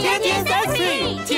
天天 sexy